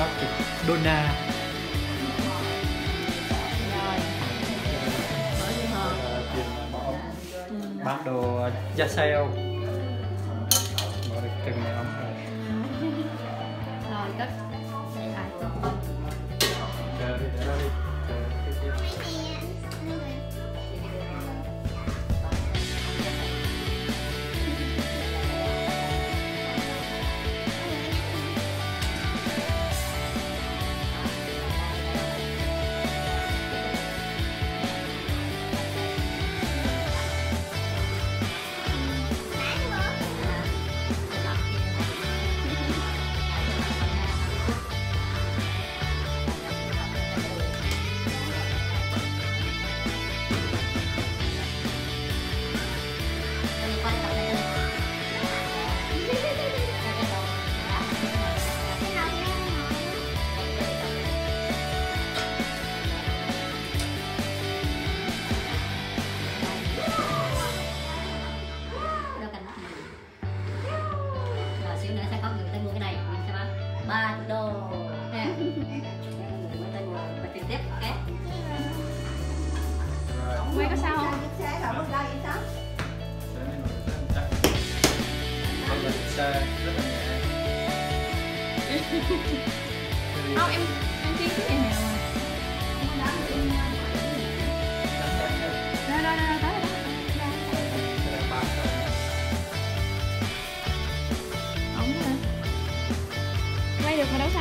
Dr. Donna bán đồ da sale rồi từng này ông rồi cất Chờ đi, để quay có sao không? Để xe rất là nhẹ không em em chiên cái này nè quay được mà đâu sao?